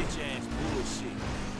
Bitch ass bullshit.